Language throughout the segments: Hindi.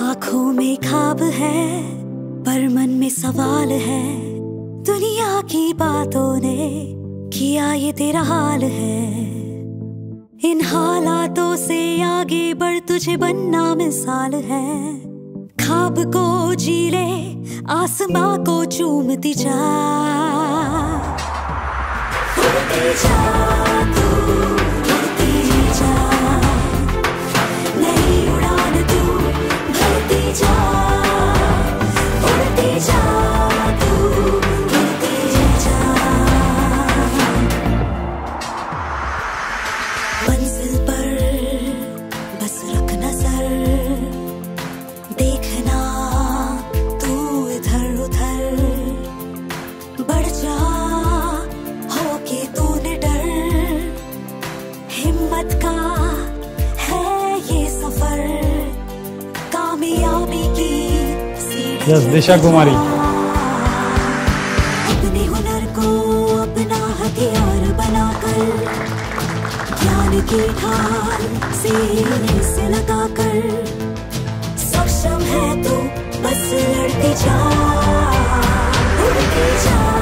आँखों में खाब है, पर मन में सवाल है। दुनिया की बातों ने किया ये तेरा हाल है। इन हालातों से आगे बढ़ तुझे बनना मिसाल है। खाब को जी ले आसमां को चूमती जा जा। show. यस दिशा कुमारी। अपने हुनर को अपना हथियार बनाकर, ज्ञान की ढाल से से लगाकर, सक्षम है तू बस लड़ते जा उड़ती जा।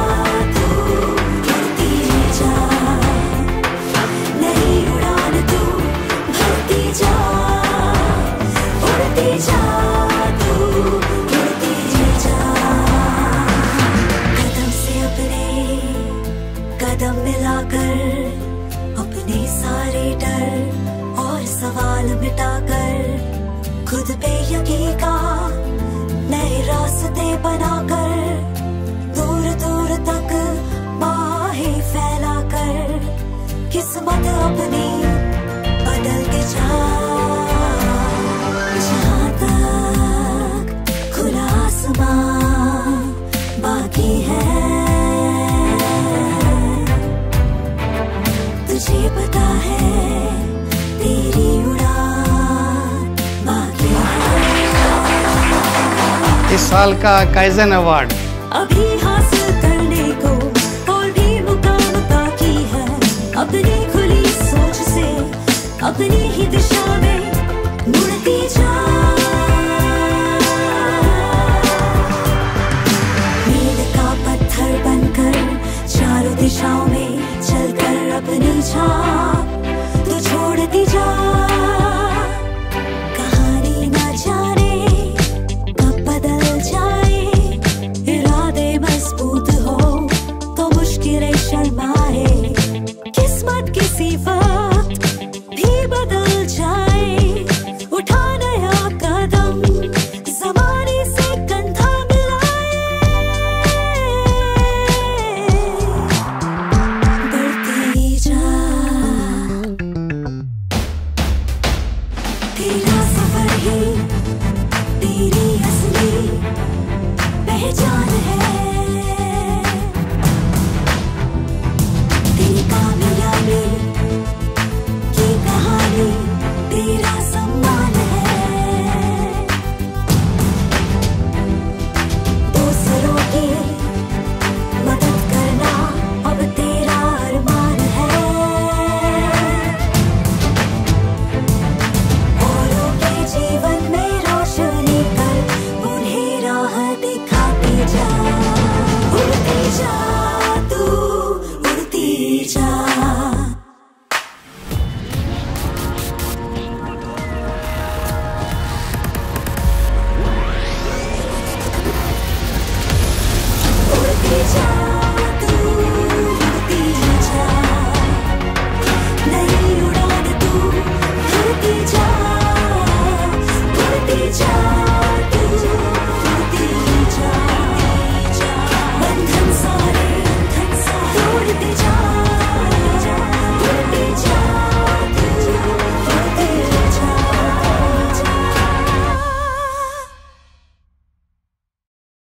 खुद पे यकीन का नए रास्ते बनाकर दूर दूर तक बाहें फैलाकर किस्मत अपनी साल का काइजन अवार्ड अभी हासिल करने को और भी मुकाम है। अपनी खुली सोच से, अपनी ही दिशा में मुड़ती जा। का पत्थर बनकर चारों दिशाओं में चलकर अपनी छाप बदल जाए। उठा नया कदम, जमाने से कंधा मिलाए। जा। तेरा सफ़र ही, तेरी असली पहचान